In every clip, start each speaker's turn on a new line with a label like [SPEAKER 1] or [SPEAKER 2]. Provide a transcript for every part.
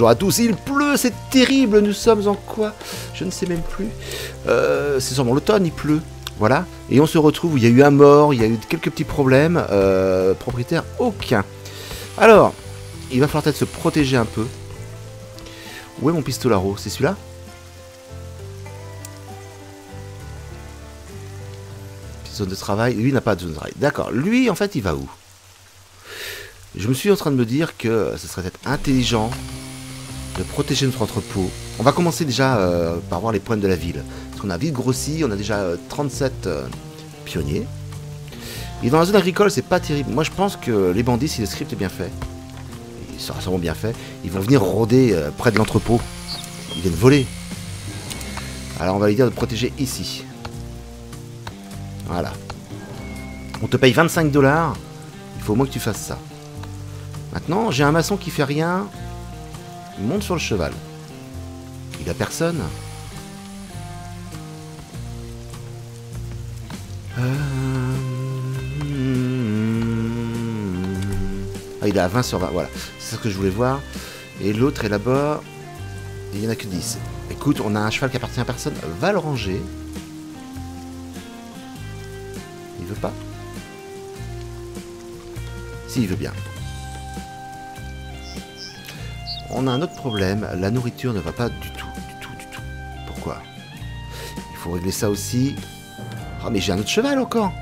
[SPEAKER 1] bonjour à tous. Il pleut, c'est terrible. Nous sommes en quoi? Je ne sais même plus. Euh, c'est sûrement l'automne, il pleut. Voilà. Et on se retrouve où il y a eu un mort, il y a eu quelques petits problèmes. Euh, propriétaire, aucun. Alors, il va falloir peut-être se protéger un peu. Où est mon pistolaro? C'est celui-là? Zone de travail. Lui n'a pas de zone de travail. D'accord. Lui, en fait, il va où? Je me suis en train de me dire que ce serait peut-être intelligent de protéger notre entrepôt. On va commencer déjà euh, par voir les points de la ville. Parce qu'on a vite grossi, on a déjà euh, 37 euh, pionniers. Et dans la zone agricole, c'est pas terrible. Moi, je pense que les bandits, si le script est bien fait, il sera sûrement bien fait, ils vont venir rôder euh, près de l'entrepôt. Ils viennent voler. Alors, on va lui dire de protéger ici. Voilà. On te paye 25 dollars. Il faut au moins que tu fasses ça. Maintenant, j'ai un maçon qui fait rien. Monte sur le cheval. Il a personne. Ah, il est à 20 sur 20. Voilà. C'est ce que je voulais voir. Et l'autre est là-bas. Il n'y en a que 10. Écoute, on a un cheval qui appartient à personne. Va le ranger. Il veut pas? Si, il veut bien. On a un autre problème. La nourriture ne va pas du tout, du tout, du tout. Pourquoi? Il faut régler ça aussi. Ah, mais j'ai un autre cheval encore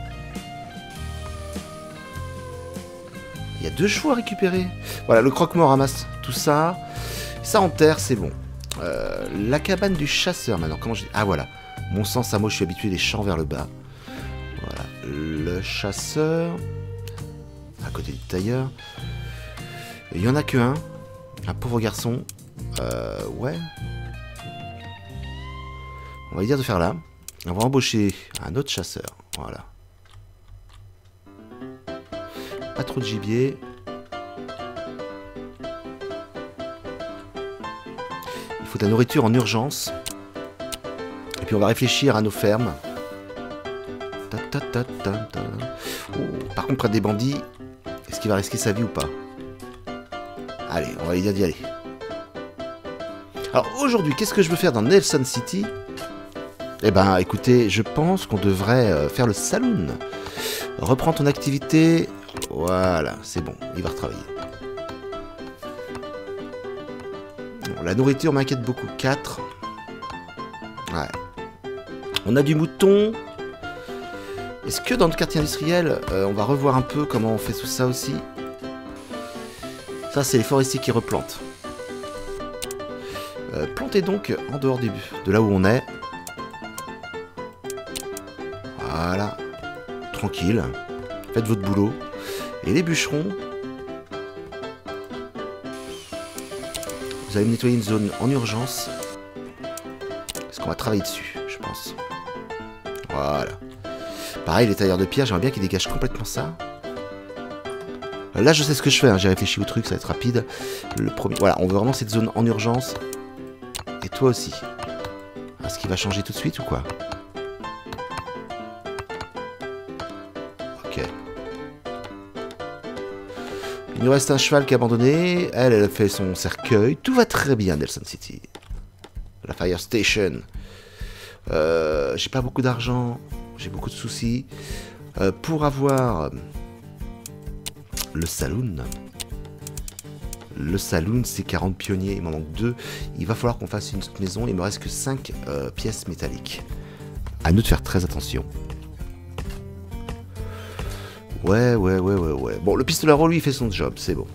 [SPEAKER 1] Il y a deux chevaux à récupérer. Voilà, le croque-mort ramasse tout ça. Ça en terre, c'est bon. Euh, la cabane du chasseur maintenant. Comment je Ah voilà. Mon sens à moi, je suis habitué des champs vers le bas. Voilà. Le chasseur. À côté du tailleur. Il y en a que un. Un pauvre garçon. Euh, ouais. On va dire de faire là. On va embaucher un autre chasseur. Voilà. Pas trop de gibier. Il faut de la nourriture en urgence. Et puis on va réfléchir à nos fermes. Oh, par contre, près des bandits, est-ce qu'il va risquer sa vie ou pas? Allez, on va lui aller. Alors aujourd'hui, qu'est-ce que je veux faire dans Nelson City? Eh ben, écoutez, je pense qu'on devrait euh, faire le saloon. Reprends ton activité. Voilà, c'est bon, il va retravailler. La nourriture m'inquiète beaucoup. 4. Ouais. On a du mouton. Est-ce que dans notre quartier industriel, euh, on va revoir un peu comment on fait tout ça aussi? C'est les forestiers qui replantent. Euh, plantez donc en dehors du, de là où on est. Voilà. Tranquille. Faites votre boulot. Et les bûcherons. Vous allez me nettoyer une zone en urgence. Parce qu'on va travailler dessus, je pense. Voilà. Pareil, les tailleurs de pierre, j'aimerais bien qu'ils dégagent complètement ça. Là, je sais ce que je fais, hein, j'ai réfléchi au truc, ça va être rapide. Le premier, voilà, on veut vraiment cette zone en urgence. Et toi aussi. Est-ce qu'il va changer tout de suite ou quoi? Ok. Il nous reste un cheval qui est abandonné. Elle, elle a fait son cercueil. Tout va très bien, Nelson City. La Fire Station. Euh, j'ai pas beaucoup d'argent. J'ai beaucoup de soucis. Euh, pour avoir le saloon. Le saloon, c'est 40 pionniers. Il m'en manque 2. Il va falloir qu'on fasse une petite maison. Il me reste que 5 euh, pièces métalliques. À nous de faire très attention. Ouais, ouais, ouais, ouais, ouais. Bon, le pistolero, lui, il fait son job. C'est bon.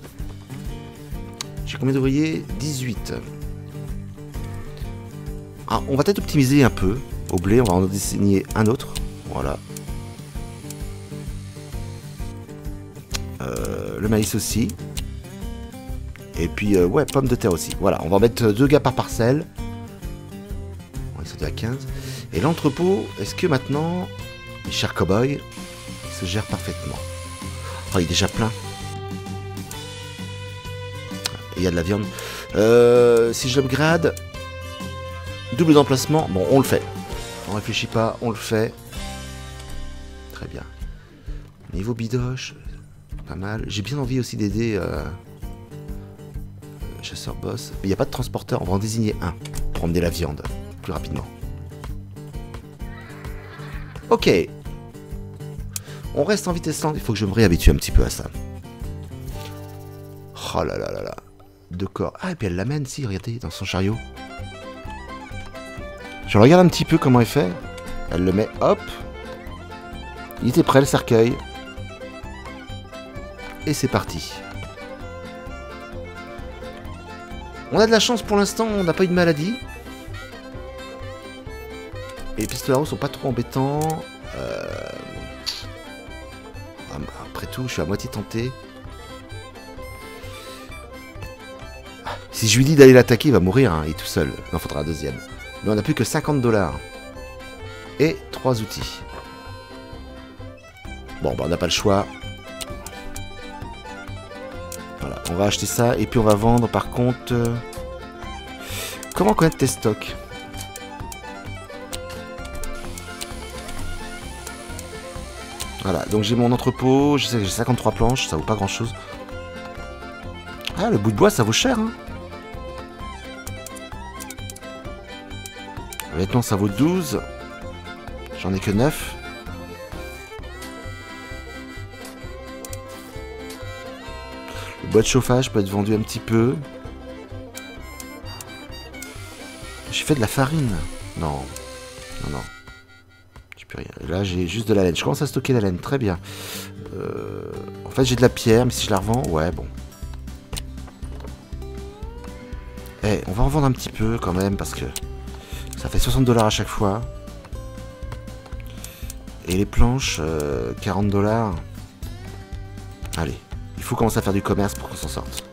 [SPEAKER 1] J'ai combien d'ouvriers? 18. Ah, on va peut-être optimiser un peu. Au blé, on va en dessiner un autre. Voilà. Le maïs aussi. Et puis, euh, ouais, pommes de terre aussi. Voilà, on va mettre deux gars par parcelle. On va sauter à 15. Et l'entrepôt, est-ce que maintenant, mes chers cow-boys, se gère parfaitement? Oh, il est déjà plein. Il y a de la viande. Euh, si je l'upgrade, double d'emplacement, bon, on le fait. On réfléchit pas, on le fait. Très bien. Niveau bidoche, pas mal. J'ai bien envie aussi d'aider euh, chasseur boss. Mais il n'y a pas de transporteur, on va en désigner un pour emmener la viande plus rapidement. Ok. On reste en vitesse lente, il faut que je me réhabitue un petit peu à ça. Oh là là là là. Deux corps. Ah, et puis elle l'amène, si, regardez, dans son chariot. Je regarde un petit peu comment elle fait. Elle le met, hop. Il était prêt, le cercueil. Et c'est parti. On a de la chance pour l'instant, on n'a pas eu de maladie. Et les pistolets à eau sont pas trop embêtants. Euh, après tout, je suis à moitié tenté. Si je lui dis d'aller l'attaquer, il va mourir, hein, il est tout seul. Il en faudra un deuxième. Mais on n'a plus que 50 dollars. Et 3 outils. Bon, bah on n'a pas le choix. On va acheter ça et puis on va vendre par contre... Euh, comment connaître tes stocks? Voilà, donc j'ai mon entrepôt, j'ai 53 planches, ça vaut pas grand chose. Ah, le bout de bois, ça vaut cher, hein ça vaut 12. J'en ai que 9. Bois de chauffage peut être vendu un petit peu. J'ai fait de la farine. Non. Non, non. J'ai rien. Là, j'ai juste de la laine. Je commence à stocker la laine. Très bien. Euh, en fait, j'ai de la pierre, mais si je la revends, ouais, bon. Eh, on va en vendre un petit peu quand même, parce que ça fait 60 dollars à chaque fois. Et les planches, 40 euh, dollars. Allez, il faut commencer à faire du commerce pour qu'on s'en sorte.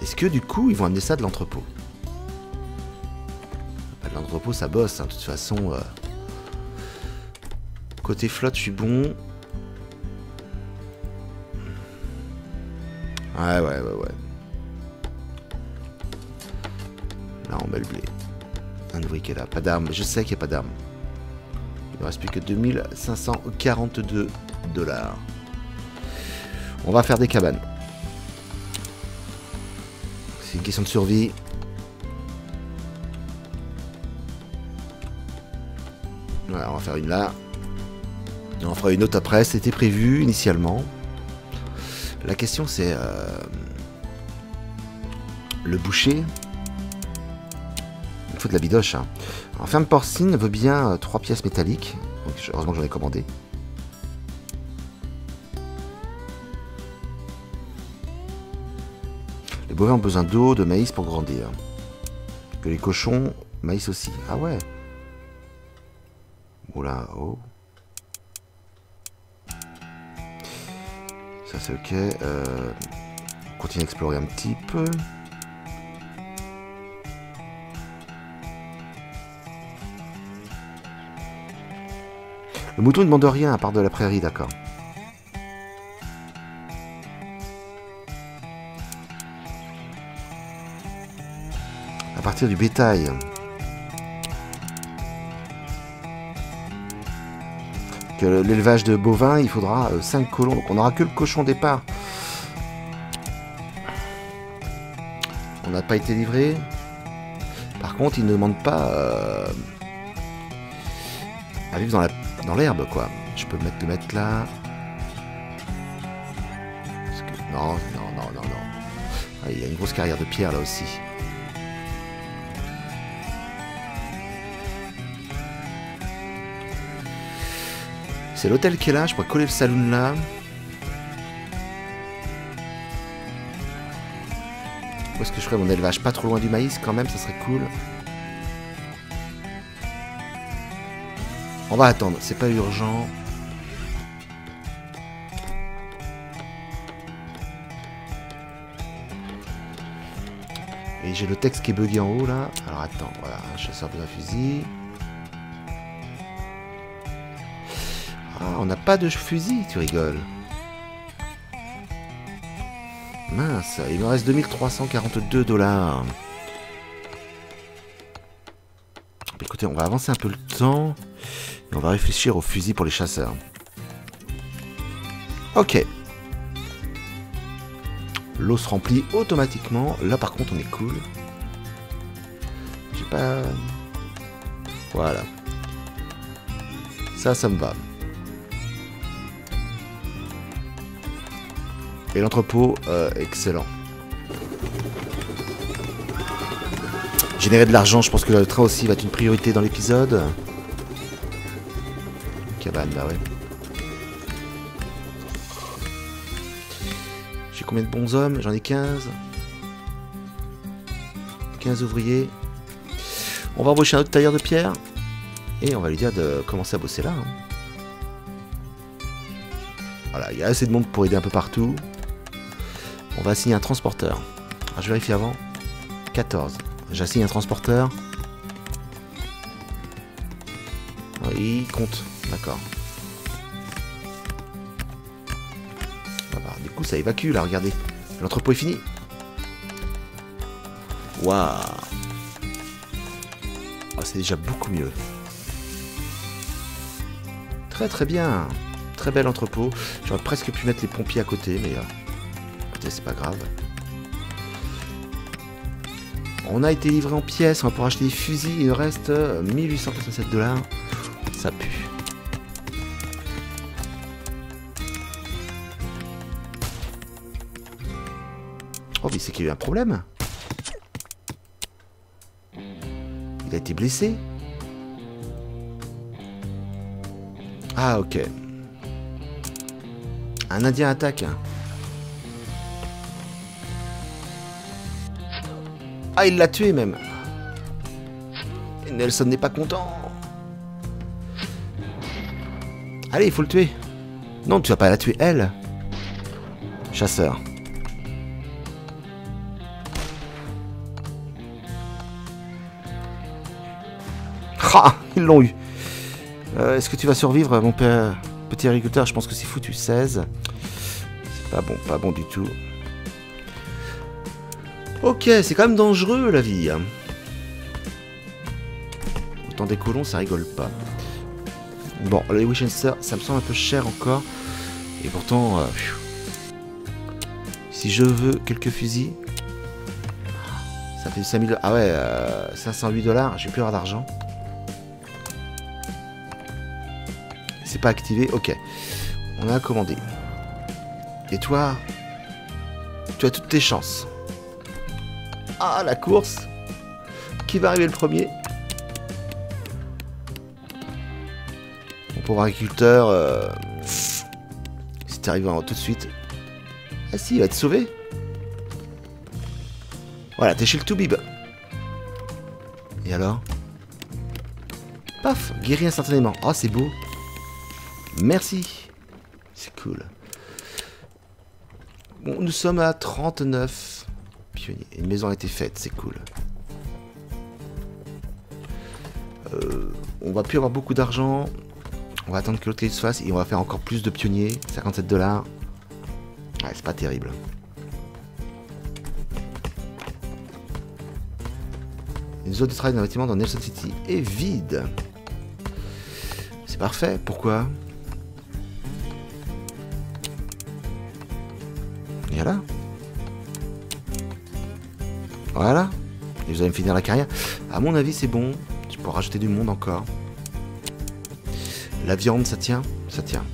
[SPEAKER 1] Est-ce que du coup, ils vont amener ça de l'entrepôt? Bah, L'entrepôt, ça bosse, hein, de toute façon. Euh. Côté flotte, je suis bon. Ouais, ouais, ouais, ouais. on met le blé. Un ouvrier qui est là. Pas d'armes. Je sais qu'il n'y a pas d'armes. Il ne reste plus que 2542 dollars. On va faire des cabanes. C'est une question de survie. On va faire une là. on fera une autre après. C'était prévu initialement. La question c'est... Euh, le boucher de la bidoche. Hein. Ferme porcine veut bien euh, trois pièces métalliques. heureusement que j'en ai commandé. Les bovins ont besoin d'eau, de maïs pour grandir. Que les cochons, maïs aussi. Ah ouais. Oula, oh. Ça c'est ok. Euh, on continue à explorer un petit peu. Le mouton ne demande rien à part de la prairie, d'accord. Partir du bétail. Que l'élevage de bovins, il faudra 5 euh, colons. Donc on n'aura que le cochon départ. On n'a pas été livré. Par contre, il ne demande pas euh, à vivre dans la dans l'herbe, quoi. Je peux mettre le mettre là. Non, non, non, non, non. Ah, il y a une grosse carrière de pierre là aussi. C'est l'hôtel qui est là, je pourrais coller le saloon là. Où est-ce que je ferais mon élevage Pas trop loin du maïs quand même, ça serait cool. On va attendre, c'est pas urgent. Et j'ai le texte qui est bugué en haut là. Alors attends, voilà, un chasseur de fusil. On n'a pas de fusil, tu rigoles. Mince, il me reste 2342 dollars. Écoutez, on va avancer un peu le temps on va réfléchir au fusil pour les chasseurs. Ok. L'eau se remplit automatiquement. Là, par contre, on est cool. J'ai pas... Voilà. Ça, ça me va. Et l'entrepôt, euh, excellent. Générer de l'argent, je pense que le train aussi va être une priorité dans l'épisode. Cabane, bah ouais. J'ai combien de bons hommes? J'en ai 15. 15 ouvriers. On va embaucher un autre tailleur de pierre. Et on va lui dire de commencer à bosser là. hein. Voilà, il y a assez de monde pour aider un peu partout. On va assigner un transporteur. Je vérifie avant. 14. J'assigne un transporteur. Oui, il compte. D'accord. Ah bah, du coup, ça évacue là, regardez. L'entrepôt est fini. Waouh. Ah, c'est déjà beaucoup mieux. Très très bien. Très bel entrepôt. J'aurais presque pu mettre les pompiers à côté, mais... euh, c'est pas grave. On a été livré en pièces, on va pouvoir acheter des fusils, il reste euh, 1887 dollars. Ça pue. Oh mais c'est qu'il y a eu un problème. Il a été blessé. Ah ok. Un indien attaque. Ah, il l'a tué même. Nelson n'est pas content. Allez, il faut le tuer. Non, tu vas pas la tuer, elle. Chasseur. Ah, ils l'ont eu. Euh, Est-ce que tu vas survivre, mon père, petit agriculteur Je pense que c'est foutu. 16. C'est pas bon, pas bon du tout. Ok, c'est quand même dangereux la vie. hein. Autant des colons, ça rigole pas. Bon, les Winchester, ça me semble un peu cher encore. Et pourtant, euh, si je veux quelques fusils, ça fait 5000 dollars. Ah ouais, euh, 508 dollars, j'ai plus avoir d'argent. C'est pas activé, ok. On a commandé. Et toi, tu as toutes tes chances. Ah, la course Qui va arriver le premier Mon pauvre agriculteur, euh, arrivé tout de suite... Ah si, il va te sauver Voilà, t'es chez le Toubib. Et alors? Paf Guéri instantanément. Oh, c'est beau. Merci. C'est cool. Bon, nous sommes à 39 Une maison a été faite, c'est cool. Euh, on va plus avoir beaucoup d'argent. On va attendre que l'autre se fasse et on va faire encore plus de pionniers. 57 dollars. Ouais, c'est pas terrible. Une zone de travail d'un bâtiment dans Nelson City est vide. C'est parfait. Pourquoi? Et voilà. Voilà. Et vous allez me finir la carrière. À mon avis, c'est bon. Je peux rajouter du monde encore. La viande, ça tient Ça tient.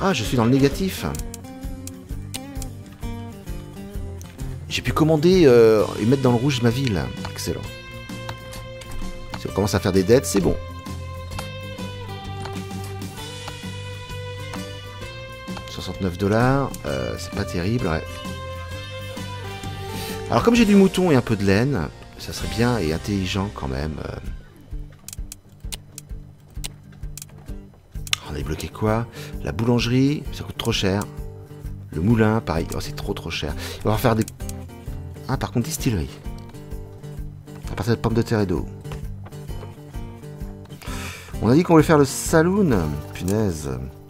[SPEAKER 1] Ah, je suis dans le négatif. J'ai pu commander euh, et mettre dans le rouge ma ville. Excellent. Si on commence à faire des dettes, c'est bon. 69 dollars, euh, c'est pas terrible, ouais. Alors comme j'ai du mouton et un peu de laine, ça serait bien et intelligent quand même. euh. On a débloqué quoi? La boulangerie, ça coûte trop cher. Le moulin, pareil, oh, c'est trop trop cher. Il va faire des... Ah par contre distillerie. À partir de pommes de terre et d'eau. On a dit qu'on voulait faire le saloon. Punaise. «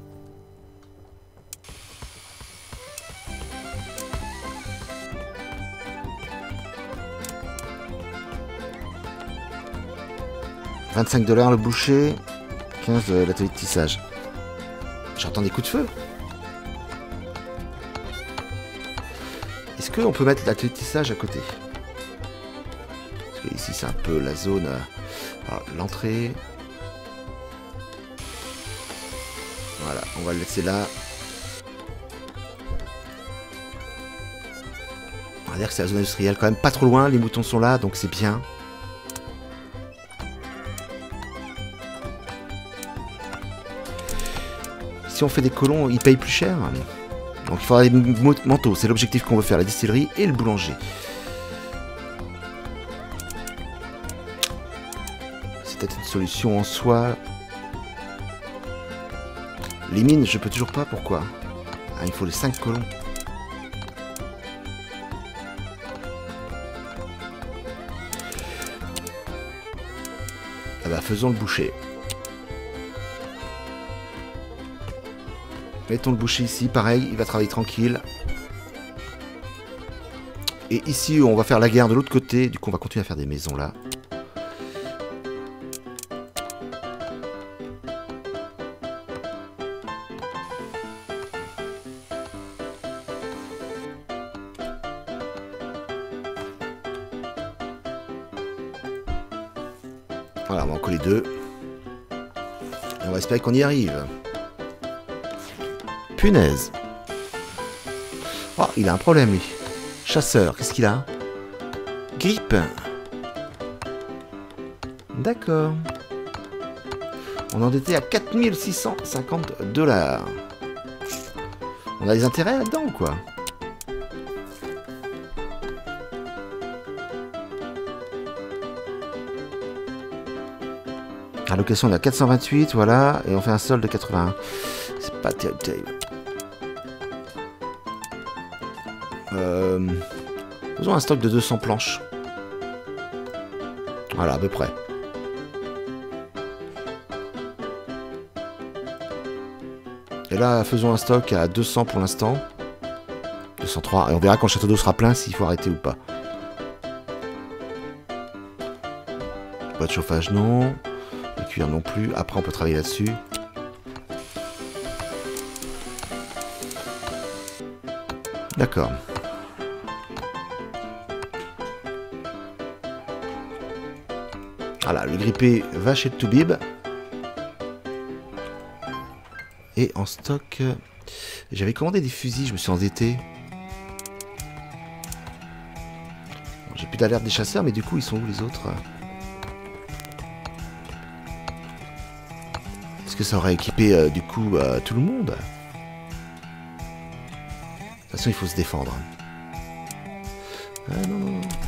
[SPEAKER 1] 25 dollars le boucher, 15 de l'atelier de tissage. J'entends des coups de feu. Est-ce qu'on peut mettre l'athlétissage à côté? Parce que ici c'est un peu la zone... euh, L'entrée... Voilà, on va le laisser là. On va dire que c'est la zone industrielle quand même pas trop loin, les moutons sont là, donc c'est bien. On fait des colons, ils payent plus cher. Donc il faudra des manteaux, c'est l'objectif qu'on veut faire, la distillerie et le boulanger. C'est peut-être une solution en soi. Les mines, je peux toujours pas, pourquoi? Ah, il faut les 5 colons. Ah bah faisons le boucher. Mettons le boucher ici, pareil, il va travailler tranquille. Et ici, on va faire la guerre de l'autre côté, du coup on va continuer à faire des maisons là. Voilà, on va en coller deux. Et on va espérer qu'on y arrive. Punaise. Oh, il a un problème, lui. Chasseur, qu'est-ce qu'il a? Grippe. D'accord. On est endetté à 4650 dollars. On a des intérêts là-dedans ou quoi? Allocation, on a 428, voilà, et on fait un solde de 81. C'est pas terrible, terrible. Euh, faisons un stock de 200 planches. Voilà, à peu près. Et là, faisons un stock à 200 pour l'instant. 203, et on verra quand le château d'eau sera plein s'il faut arrêter ou pas. Pas de chauffage, non. Le cuir non plus. Après, on peut travailler là-dessus. D'accord. Voilà, le grippé va chez le Toubib. Et en stock, euh, j'avais commandé des fusils, je me suis endetté. Bon, J'ai plus d'alerte des chasseurs, mais du coup, ils sont où les autres Est-ce que ça aurait équipé euh, du coup euh, tout le monde? De toute façon, il faut se défendre. Ah non, non, non.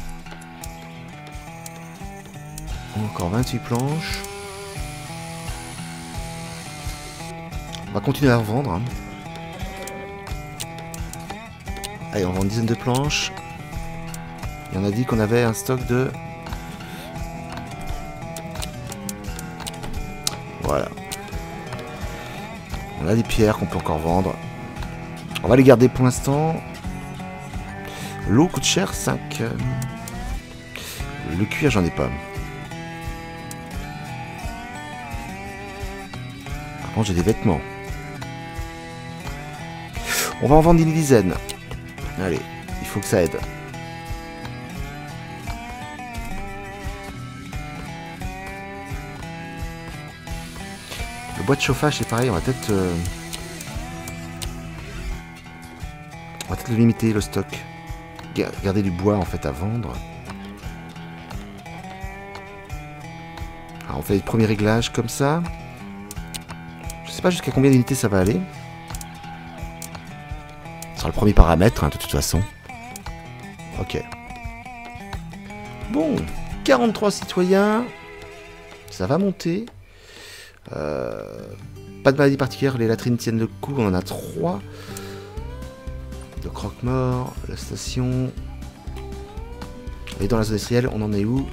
[SPEAKER 1] Encore 28 planches. On va continuer à revendre. hein. Allez, on vend une dizaine de planches. Et on a dit qu'on avait un stock de... Voilà. On a des pierres qu'on peut encore vendre. On va les garder pour l'instant. L'eau coûte cher, 5. euh. Le cuir, j'en ai pas. J'ai des vêtements. On va en vendre une dizaine. Allez, il faut que ça aide. Le bois de chauffage, c'est pareil, on va peut-être... euh, On va peut-être limiter, le stock. Ga- Garder du bois, en fait, à vendre. Alors, on fait les premiers réglages comme ça. Jusqu'à combien d'unités ça va aller. Ce sera le premier paramètre, hein, de toute façon. Ok. Bon, 43 citoyens. Ça va monter. Euh, pas de maladie particulière, les latrines tiennent le coup, on en a 3. Le croque-mort, la station. Et dans la zone industrielle, on en est où?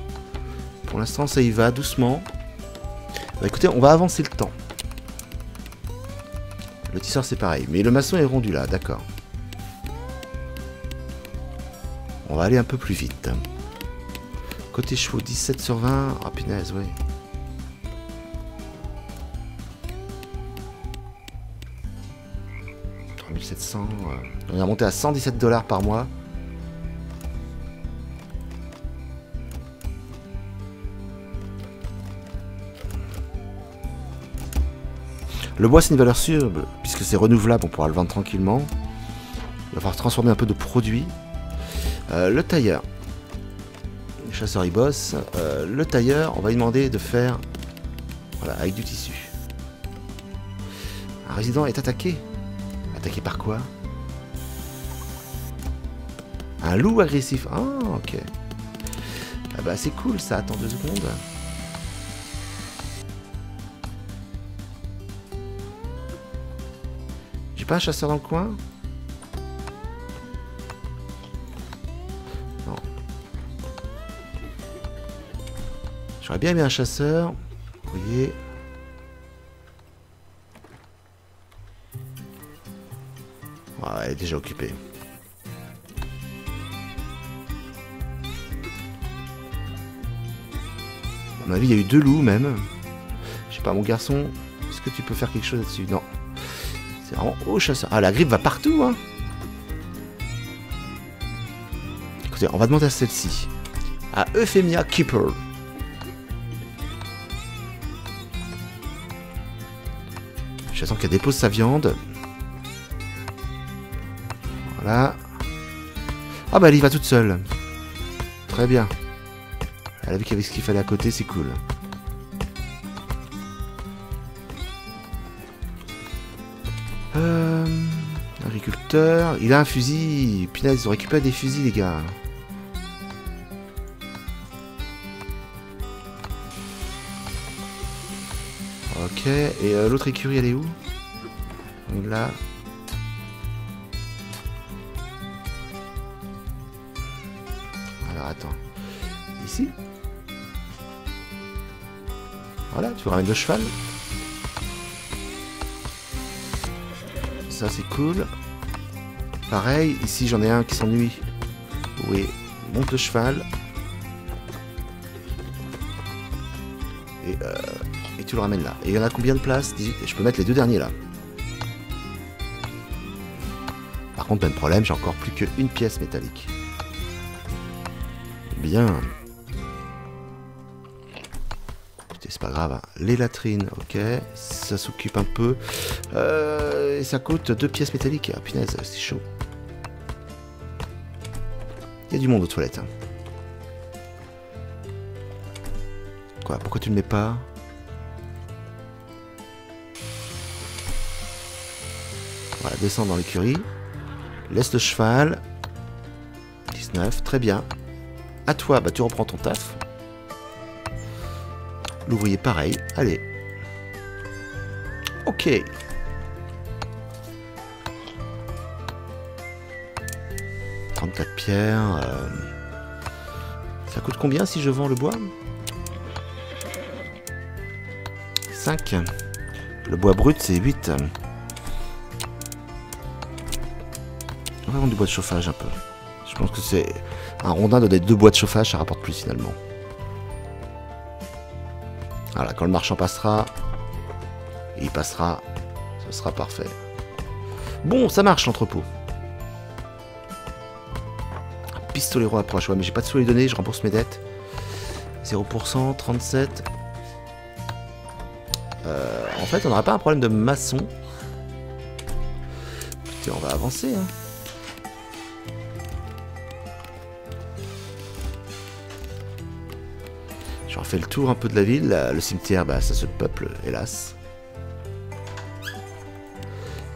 [SPEAKER 1] Pour l'instant, ça y va doucement. Bah, écoutez, on va avancer le temps. Le tisseur, c'est pareil. Mais le maçon est rendu là, d'accord. On va aller un peu plus vite. Côté chevaux, 17 sur 20. Ah, punaise, ouais. euh, On est remonté à 117 dollars par mois. Le bois, c'est une valeur sûre, puisque c'est renouvelable, on pourra le vendre tranquillement. Il va falloir transformer un peu de produits. Euh, le tailleur. Le chasseur, il bosse. Euh, le tailleur, on va lui demander de faire... Voilà, avec du tissu. Un résident est attaqué. Attaqué par quoi? Un loup agressif. Ah, ok. Ah bah c'est cool ça, attends deux secondes. J'ai pas un chasseur dans le coin Non. J'aurais bien aimé un chasseur. Voyez Ouais, elle est déjà occupée. À mon avis, il y a eu deux loups même. Je sais pas, mon garçon, est-ce que tu peux faire quelque chose là-dessus? Non. C'est chasseur. Ah, la grippe va partout, hein Écoutez, on va demander à celle-ci. À Euphemia Keeper. J'attends qu'elle dépose sa viande. Voilà. Ah bah elle y va toute seule. Très bien. Elle a vu qu'il y avait ce qu'il fallait à côté, c'est cool. Il a un fusil. Punaise, ils ont récupéré des fusils, les gars. Ok. Et euh, l'autre écurie, elle est où? Là. Alors, attends. Ici? Voilà, tu ramènes le cheval. Ça, c'est cool. Pareil, ici, j'en ai un qui s'ennuie. Oui, monte le cheval. Et, euh, et tu le ramènes là. Et il y en a combien de places 18. Je peux mettre les deux derniers là. Par contre, même problème, j'ai encore plus qu'une pièce métallique. Bien. Pas grave. hein. Les latrines, ok. Ça s'occupe un peu. Euh, et ça coûte deux pièces métalliques. Ah punaise, c'est chaud. Il y a du monde aux toilettes. hein. Quoi Pourquoi tu ne mets pas? Voilà, descends dans l'écurie. Laisse le cheval. 19, très bien. À toi, bah tu reprends ton taf. L'ouvrier pareil. Allez. Ok. « 34 pierres. euh, Ça coûte combien si je vends le bois? 5. Le bois brut, c'est 8. On va vendre du bois de chauffage un peu. Je pense que c'est... Un rondin de deux bois de chauffage, ça rapporte plus finalement. Voilà, quand le marchand passera, il passera, ce sera parfait. Bon, ça marche l'entrepôt. Pistolero approche, ouais, mais j'ai pas de sous à lui donner, je rembourse mes dettes. 0%, 37. Euh, en fait, on n'aura pas un problème de maçon. Écoutez, on va avancer, hein. Refais le tour un peu de la ville. Le cimetière, bah, ça se peuple, hélas.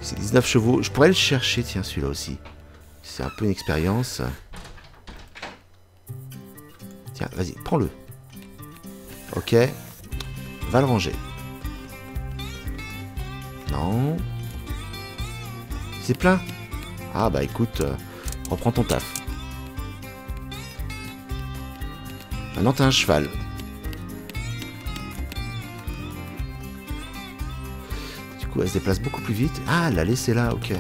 [SPEAKER 1] C'est 19 chevaux. Je pourrais le chercher, tiens, celui-là aussi. C'est un peu une expérience. Tiens, vas-y, prends-le. Ok. Va le ranger. Non. C'est plein. Ah bah écoute, euh, reprends ton taf. Maintenant t'as un cheval. Elle se déplace beaucoup plus vite. Ah, l'a laissé là, ok.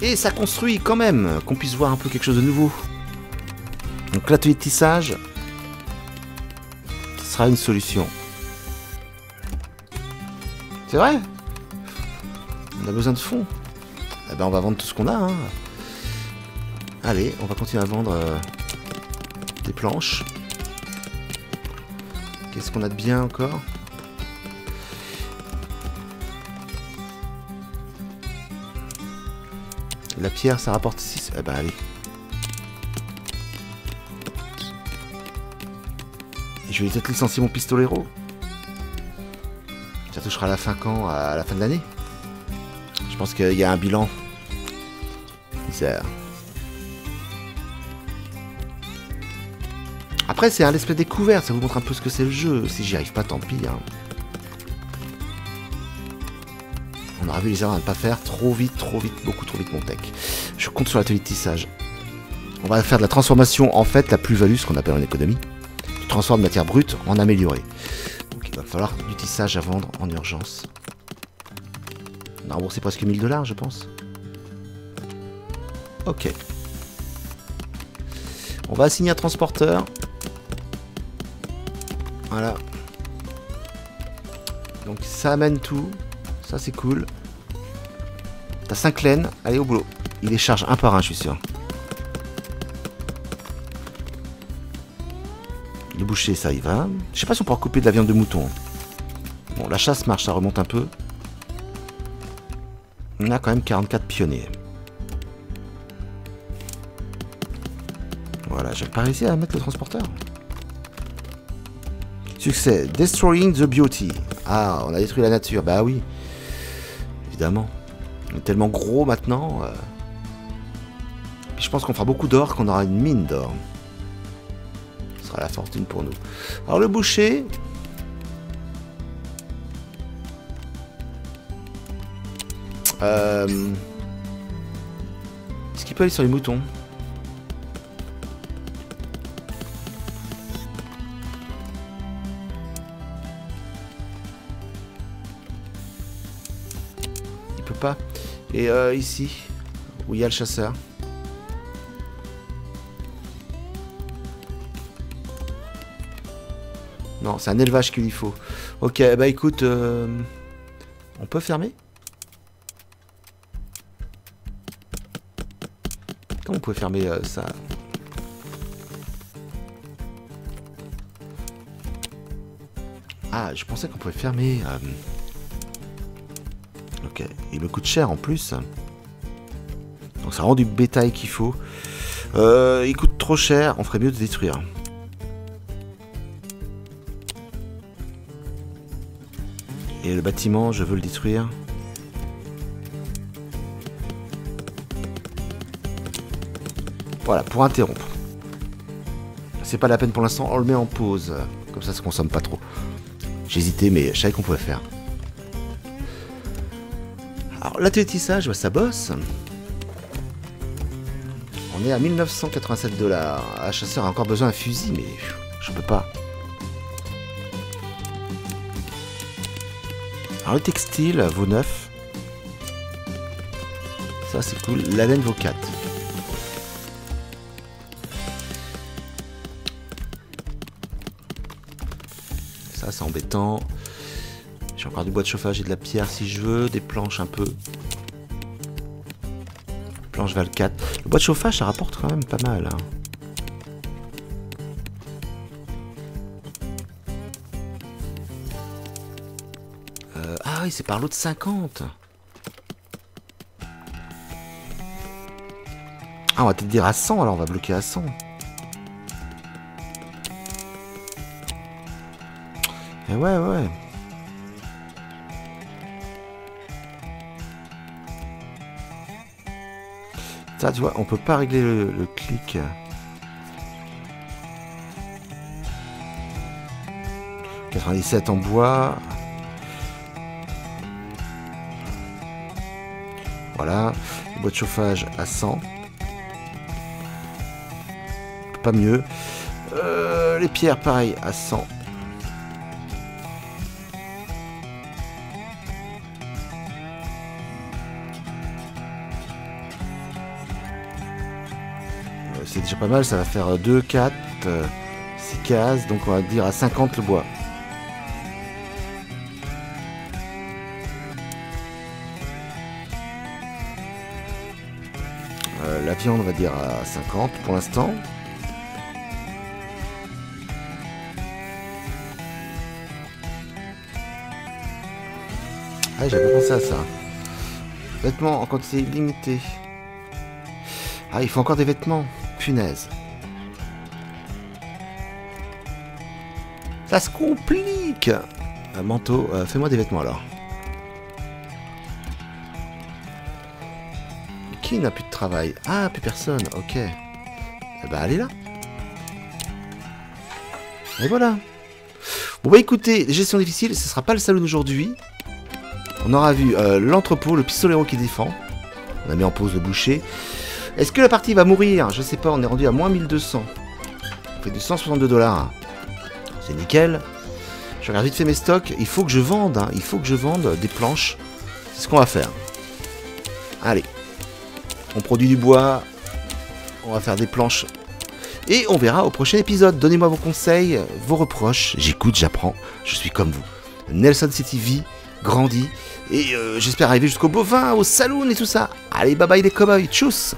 [SPEAKER 1] Et ça construit quand même, qu'on puisse voir un peu quelque chose de nouveau. Donc l'atelier tissage sera une solution. C'est vrai? On a besoin de fonds. Eh ben on va vendre tout ce qu'on a. hein. Allez, on va continuer à vendre euh, des planches. Qu'est-ce qu'on a de bien encore? La pierre, ça rapporte 6. Eh ben, allez. Je vais peut-être licencier mon pistolero. Ça touchera la fin quand? À la fin de l'année? Je pense qu'il y a un bilan. Misère. Après, c'est un let's découvert, ça vous montre un peu ce que c'est le jeu. Si j'y arrive pas, tant pis. Hein. Aura vu les erreurs à ne pas faire trop vite, trop vite, beaucoup trop vite mon tech. Je compte sur l'atelier de tissage. On va faire de la transformation, en fait, la plus-value, ce qu'on appelle en économie. Tu transformes matière brute en améliorée. Donc il va falloir du tissage à vendre en urgence. On a remboursé presque 1000 dollars, je pense. Ok. On va assigner un transporteur. Voilà. Donc ça amène tout. Ça c'est cool. T'as 5 laines. Allez au boulot. Il les charge un par un, je suis sûr. Le boucher, ça y va. Je sais pas si on pourra couper de la viande de mouton. Bon, la chasse marche, ça remonte un peu. On a quand même 44 pionniers. Voilà, j'ai pas réussi à mettre le transporteur. Succès. Destroying the beauty. Ah, on a détruit la nature. Bah oui. Évidemment. On est tellement gros maintenant. Euh. je pense qu'on fera beaucoup d'or, qu'on aura une mine d'or. Ce sera la fortune pour nous. Alors le boucher. Euh... Est-ce qu'il peut aller sur les moutons? Et euh, ici, où il y a le chasseur. Non, c'est un élevage qu'il faut. Ok, bah écoute, euh, on peut fermer? Comment on peut fermer euh, ça? Ah, je pensais qu'on pouvait fermer... Il me coûte cher en plus. Donc ça rend du bétail qu'il faut. Euh, il coûte trop cher, on ferait mieux de détruire. Et le bâtiment, je veux le détruire. Voilà, pour interrompre. C'est pas la peine pour l'instant, on le met en pause. Comme ça, ça consomme pas trop. J'hésitais, mais je savais qu'on pouvait faire. Alors, l'athlétissage, bah, ça bosse. On est à 1987 dollars. Un chasseur a encore besoin d'un fusil, mais je peux pas. Alors, le textile vaut 9. Ça, c'est cool. La laine vaut 4. Ça, c'est embêtant. J'ai encore du bois de chauffage et de la pierre si je veux, des planches un peu. Planche Val 4. Le bois de chauffage, ça rapporte quand même pas mal. Hein. Euh, ah oui, c'est par l'eau de 50. Ah, on va peut-être dire à 100, alors on va bloquer à 100. Et ouais, ouais. Ça, tu vois, on peut pas régler le, clic. 97 en bois. Voilà. bois de chauffage à 100. Pas mieux. Euh, les pierres, pareil, à 100. C'est déjà pas mal, ça va faire 2, 4, 6 cases, donc on va dire à 50 le bois. Euh, la viande, on va dire à 50 pour l'instant. Ah, j'avais pensé à ça. Vêtements en quantité limitée. Ah, il faut encore des vêtements. Ça se complique Un manteau, euh, fais-moi des vêtements alors. Qui n'a plus de travail? Ah, plus personne, ok. Eh ben, allez là. Et voilà. Bon bah écoutez, gestion difficile, ce sera pas le salon aujourd'hui. On aura vu euh, l'entrepôt, le pistolero qui défend. On a mis en pause le boucher. Est-ce que la partie va mourir Je sais pas, on est rendu à moins 1200. On fait du 162 dollars. C'est nickel. Je regarde vite fait mes stocks. Il faut que je vende. hein. Il faut que je vende des planches. C'est ce qu'on va faire. Allez. On produit du bois. On va faire des planches. Et on verra au prochain épisode. Donnez-moi vos conseils, vos reproches. J'écoute, j'apprends. Je suis comme vous. Nelson City vit, grandit. Et euh, j'espère arriver jusqu'au bovin, au saloon et tout ça. Allez, bye bye les cowboys. Tchuss